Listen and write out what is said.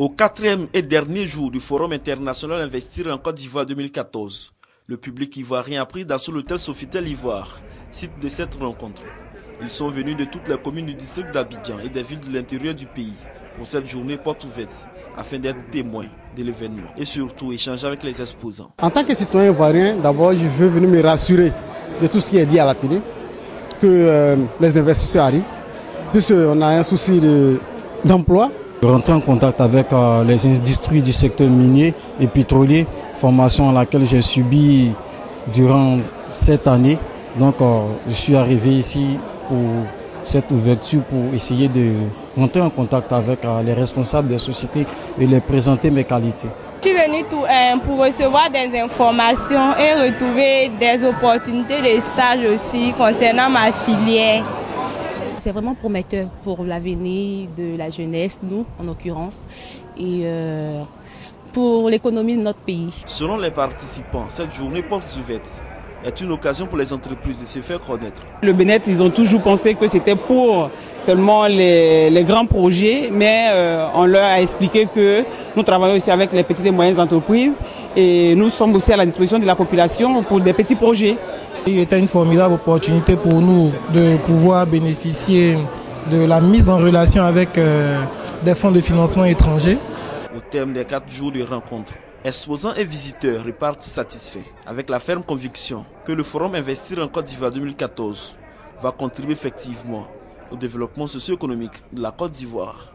Au quatrième et dernier jour du Forum international Investir en Côte d'Ivoire 2014, le public ivoirien a pris d'assaut l'hôtel Sofitel Ivoire, site de cette rencontre. Ils sont venus de toutes les communes du district d'Abidjan et des villes de l'intérieur du pays pour cette journée porte ouverte afin d'être témoins de l'événement et surtout échanger avec les exposants. En tant que citoyen ivoirien, d'abord je veux venir me rassurer de tout ce qui est dit à la télé, que euh, les investisseurs arrivent, puisqu'on a un souci d'emploi. Rentrer en contact avec euh, les industries du secteur minier et pétrolier, formation à laquelle j'ai subi durant cette année. Donc euh, je suis arrivé ici pour cette ouverture pour essayer de rentrer en contact avec euh, les responsables des sociétés et les présenter mes qualités. Je suis venu euh, pour recevoir des informations et retrouver des opportunités de stage aussi concernant ma filière. C'est vraiment prometteur pour l'avenir de la jeunesse, nous en l'occurrence, et euh, pour l'économie de notre pays. Selon les participants, cette journée porte ouverte est une occasion pour les entreprises de se faire connaître? Le Bénet, ils ont toujours pensé que c'était pour seulement les, grands projets, mais euh, on leur a expliqué que nous travaillons aussi avec les petites et moyennes entreprises et nous sommes aussi à la disposition de la population pour des petits projets. Il était une formidable opportunité pour nous de pouvoir bénéficier de la mise en relation avec euh, des fonds de financement étrangers. Au terme des quatre jours de rencontre, Exposants et visiteurs repartent satisfaits, avec la ferme conviction que le Forum Investir en Côte d'Ivoire 2014 va contribuer effectivement au développement socio-économique de la Côte d'Ivoire.